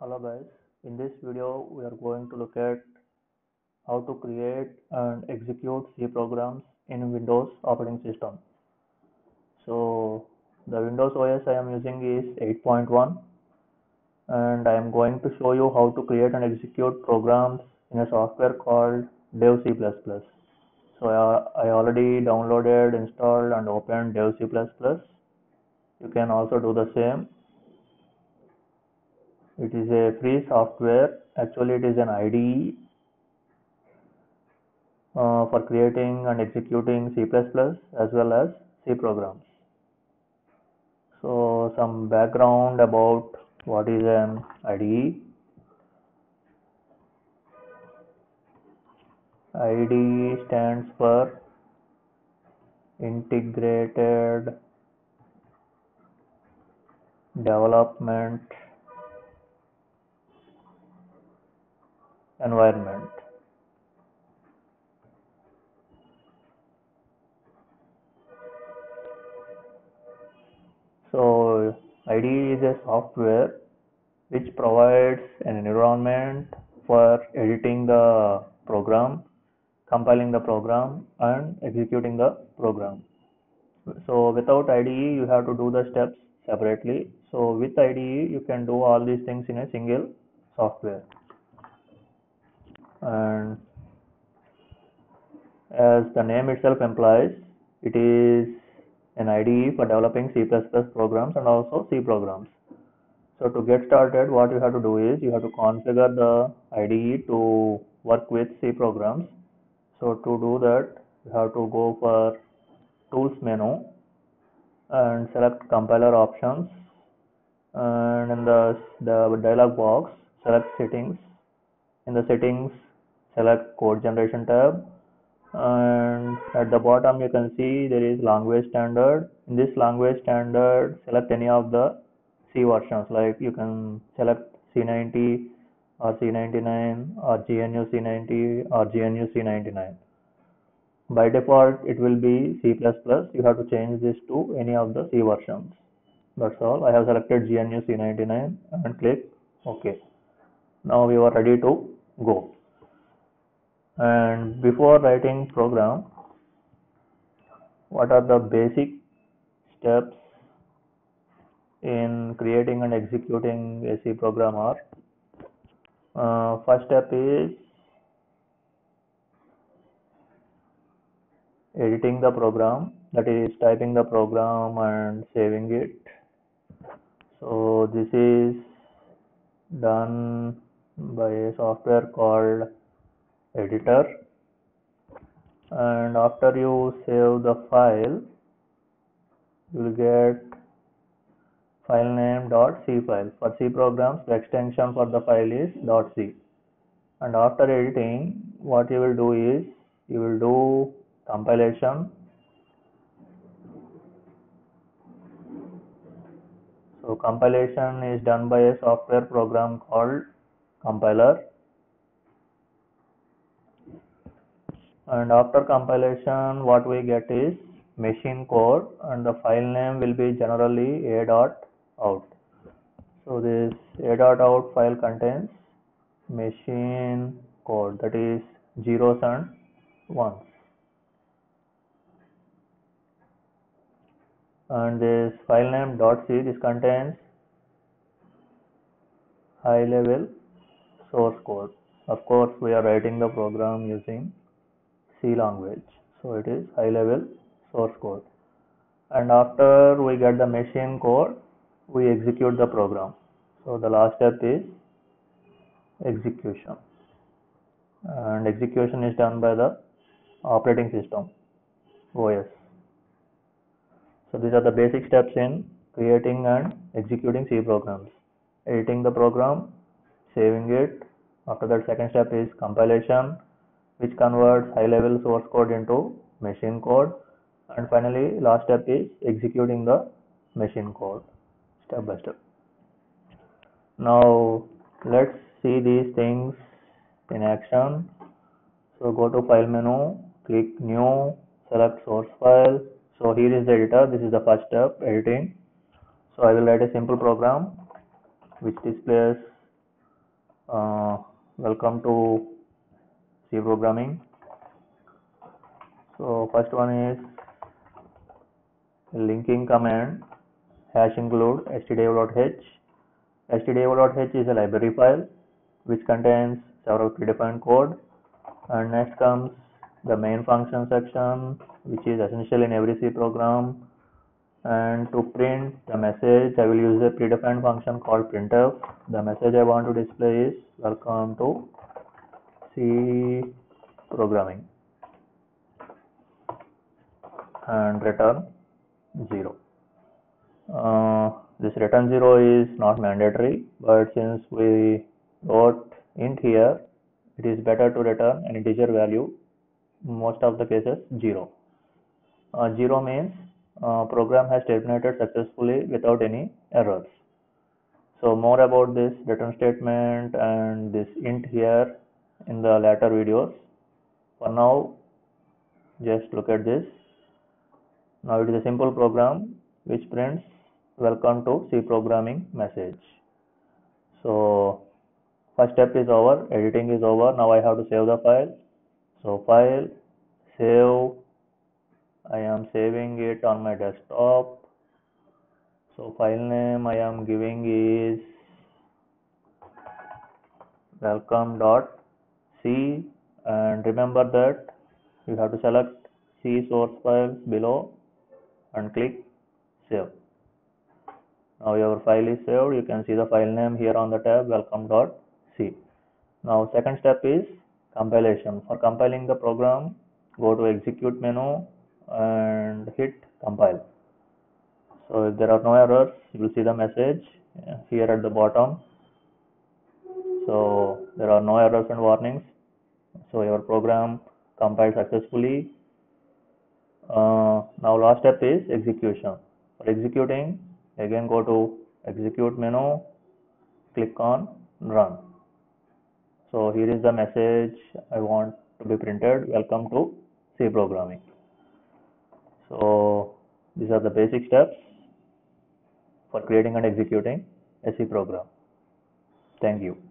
Hello guys, in this video we are going to look at how to create and execute C programs in Windows operating system. So the Windows OS I am using is 8.1 and I am going to show you how to create and execute programs in a software called Dev C++. So I, I already downloaded, installed and opened Dev C++. You can also do the same it is a free software. Actually it is an IDE uh, for creating and executing C++ as well as C programs. So some background about what is an IDE IDE stands for integrated development environment. So IDE is a software which provides an environment for editing the program, compiling the program and executing the program. So without IDE you have to do the steps separately. So with IDE you can do all these things in a single software and as the name itself implies it is an IDE for developing C++ programs and also C programs. So to get started what you have to do is you have to configure the IDE to work with C programs. So to do that you have to go for tools menu and select compiler options and in the, the dialog box select settings in the settings select code generation tab and at the bottom you can see there is language standard. In this language standard select any of the C versions like you can select C90 or C99 or GNU C90 or GNU C99 by default it will be C++ you have to change this to any of the C versions. That's all. I have selected GNU C99 and click OK. Now we are ready to go and before writing program what are the basic steps in creating and executing a C program are? Uh, first step is editing the program that is typing the program and saving it. So this is done by a software called editor. And after you save the file you will get file name .c file. For C programs the extension for the file is .c. And after editing what you will do is you will do compilation. So compilation is done by a software program called compiler and after compilation what we get is machine code and the file name will be generally a dot out. So this a dot out file contains machine code that is zeros and ones and this file name dot c this contains high level source code. Of course we are writing the program using C language. So it is high level source code. And after we get the machine code, we execute the program. So the last step is execution. And execution is done by the operating system, OS. So these are the basic steps in creating and executing C programs. Editing the program, saving it. After that second step is compilation which converts high level source code into machine code. And finally last step is executing the machine code step by step. Now let's see these things in action. So go to file menu click new select source file. So here is the editor. This is the first step editing. So i will write a simple program which displays Uh, welcome to C programming. So first one is linking command hash include stdio.h. stdio.h is a library file which contains several predefined code and next comes the main function section which is essential in every C program and to print the message I will use a predefined function called printf. The message I want to display is welcome to C programming and return 0. Uh, this return 0 is not mandatory but since we wrote int here it is better to return an integer value most of the cases 0. Uh, 0 means uh, program has terminated successfully without any errors. So more about this return statement and this int here in the later videos. For now, just look at this. Now it is a simple program which prints welcome to C programming message. So first step is over, editing is over. Now I have to save the file. So file, save, I am saving it on my desktop so file name I am giving is welcome.c and remember that you have to select C source files below and click save. Now your file is saved. You can see the file name here on the tab welcome.c now second step is compilation. For compiling the program go to execute menu and hit compile. So if there are no errors you will see the message here at the bottom so there are no errors and warnings. So your program compiled successfully. Uh, now last step is execution. For executing again go to execute menu click on run. So here is the message i want to be printed. Welcome to c programming. So these are the basic steps for creating and executing a C program. Thank you.